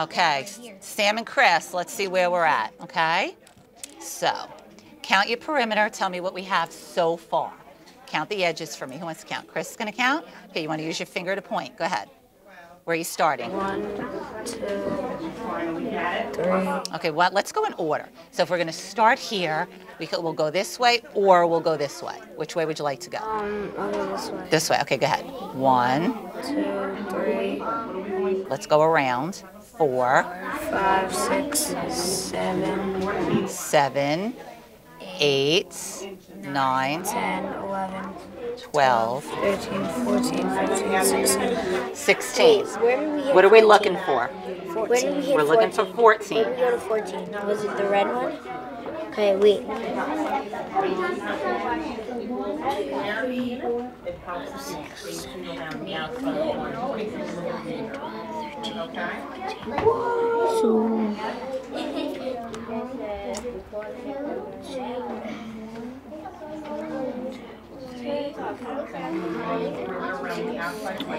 Okay, Sam and Chris, let's see where we're at, okay? So, count your perimeter. Tell me what we have so far. Count the edges for me. Who wants to count? Chris is going to count? Okay, you want to use your finger to point. Go ahead. Where are you starting? One, two, three. Okay, well, let's go in order. So if we're going to start here, we could, we'll go this way or we'll go this way. Which way would you like to go? Um, I'll go this way. This way. Okay, go ahead. One. Two, three, Let's go around. Four, five, six, seven, seven, eight, nine, ten, eleven, 12, thirteen, fourteen, fifteen, sixteen. 16. Where did we What are we 14? looking for? Where did We We're looking for 14. Where did we go to 14? Was it the red one? Okay, wait. So,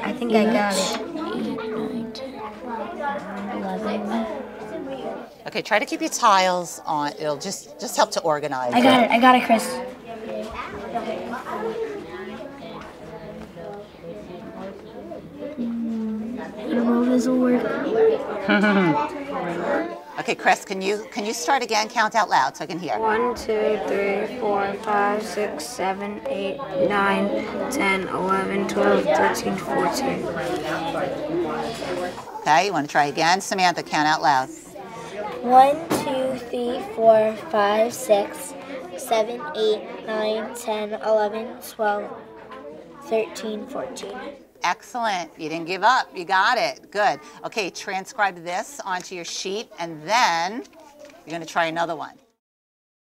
I think I got it. eleven. Okay, try to keep your tiles on. It'll just just help to organize. I got it. I got it, Chris. Don't know if this will work. Okay, Chris, can you can you start again? Count out loud so I can hear. One, two, three, four, five, six, seven, eight, nine, ten, eleven, twelve, thirteen, fourteen. Okay, you want to try again? Samantha, count out loud. One, two, three, four, five, six, seven, eight, nine, ten, eleven, twelve, thirteen, fourteen. Excellent. You didn't give up. You got it. Good. Okay, transcribe this onto your sheet and then you're going to try another one.